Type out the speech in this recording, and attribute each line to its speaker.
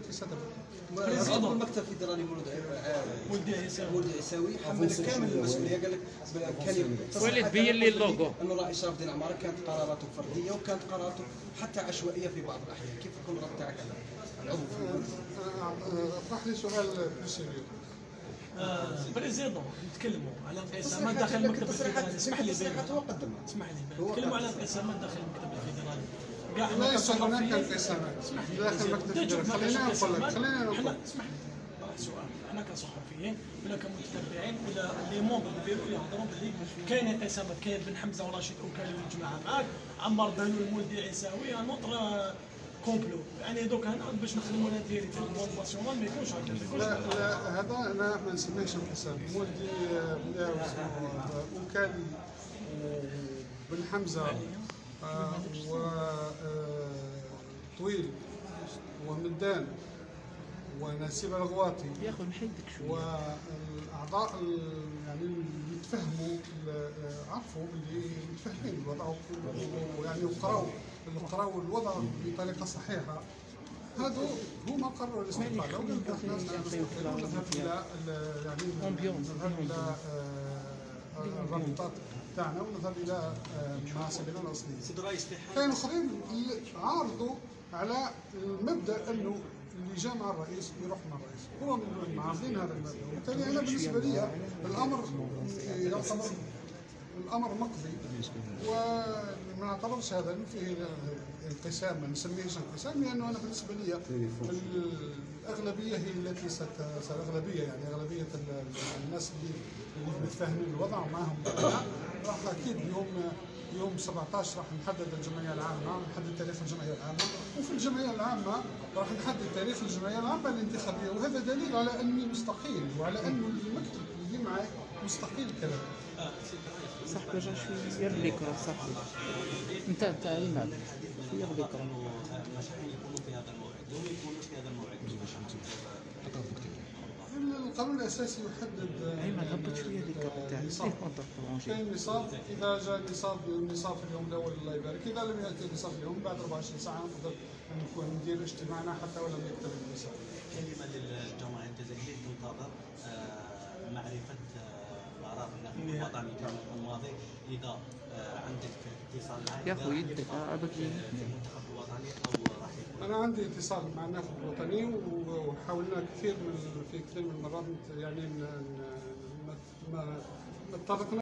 Speaker 1: في صدر
Speaker 2: عضو المكتب الفيدرالي مولود
Speaker 3: ولدي عيساوي
Speaker 2: مولود عيساوي حمل كامل المسؤولية. قال لك كان
Speaker 4: ولد بين لي اللوغو.
Speaker 2: انه رئيس رافد العماره كانت قراراته فردية وكانت قراراته حتى عشوائية في بعض الأحيان. كيف يكون الرد تاعك على العضو في
Speaker 1: أطرح لي سؤال سيريو
Speaker 3: بريزيدون نتكلموا على انقسامات داخل المكتب الفيدرالي؟ اسمح لي
Speaker 2: تصريحات هو قدمها
Speaker 3: اسمح لي نتكلموا على انقسامات داخل المكتب الفيدرالي؟ كاع
Speaker 1: ليس
Speaker 3: هناك
Speaker 1: انقسامات داخل. المكتب
Speaker 3: لا،
Speaker 1: خلينا نقول لك خلينا. نقول
Speaker 3: إحنا اسمح لي. سؤال. إحنا كصحفيين ولا كمتتبعين ولا لي مومبر البيرو يهضروا باللي كاين انقسامات كاين بن حمزة ورشيد أوكالي والجماعة معاك عمار بانو المولدي عيساوي ان اوتر كومبلو يعني دوك هنا باش نخدموا أنا ديالي في الموند ناسيونال ما يكونش هكا ما يكونش
Speaker 1: لا. لا هذا أنا ما نسميهش انقسام ولدي بلا وكالي بن حمزة. آه، و آه، طويل ومدان ونسيب الغواطي والأعضاء ال- يعني اللي تفهموا عرفوا اللي متفاهمين الوضع ويعني وقراوا اللي قراوا الوضع بطريقة صحيحة. هذو هما قرروا الاستقالة. وقال لك إحنا نستقيل ونذهب إلى ال- يعني نذهب إلى الرابطات تاعنا ونذهب إلى آه، مناصبنا الأصلية.
Speaker 5: سيد الرئيس في حال
Speaker 1: كاين اخرين عارضوا على المبدأ أنه اللي جاء مع الرئيس يروح مع الرئيس هو من معارضين هذا المبدا وبالتالي أنا بالنسبة لي الأمر يعتبر الأمر مقضي. وما نعتبرش هذا فيه انقسام ما نسميهش انقسام لأنه أنا بالنسبة لي الأغلبية هي التي ست الأغلبية يعني أغلبية ال- الناس اللي متفاهمين الوضع ومعهم راح أكيد يوم يوم 17 راح نحدد الجمعية العامة نحدد تاريخ الجمعية العامة. وفي الجمعية العامة راح نحدد تاريخ الجمعية العامة الانتخابية وهذا دليل على أني مستقيل وعلى أنه المكتب اللي معي مستقيل كذلك
Speaker 4: صاحبي رجع شوية الميكرو صاحبي. انت انت المال شوية الميكرو
Speaker 5: المشاحن يكونوا في هذا الموعد
Speaker 1: القانون الأساسي يحدد
Speaker 4: ايمن هبط شوية الميكرو تاعك
Speaker 1: نصاب.
Speaker 4: فيه كونتر برونشي
Speaker 1: كاين نصاب إذا جاء نصاب النصاب في اليوم الأول الله يبارك إذا لم يأتي النصاب اليوم بعد 24 ساعة نقدر نكون ندير اجتماعنا حتى ولم يكتب النصاب.
Speaker 5: كلمة للجماعة الجزائريه تنتظر آه، معرفة آه، الاراء الناخب الوطني تاع الماضي إذا آه، عندك اتصال
Speaker 4: يا خويا يدك
Speaker 5: المنتخب
Speaker 1: أنا عندي اتصال مع الناخب الوطني وحاولنا كثير من في كثير من المرات يعني ما ما-